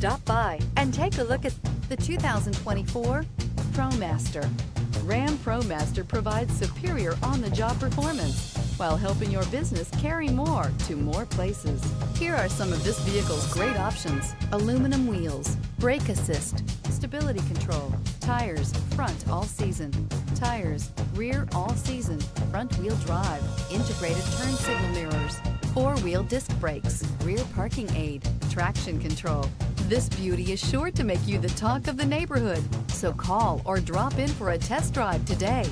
Stop by and take a look at the 2024 ProMaster. Ram ProMaster provides superior on-the-job performance while helping your business carry more to more places. Here are some of this vehicle's great options. Aluminum wheels, brake assist, stability control, tires, front all season, tires, rear all season, front wheel drive, integrated turn signal mirrors, four-wheel disc brakes, rear parking aid, traction control. This beauty is sure to make you the talk of the neighborhood. So call or drop in for a test drive today.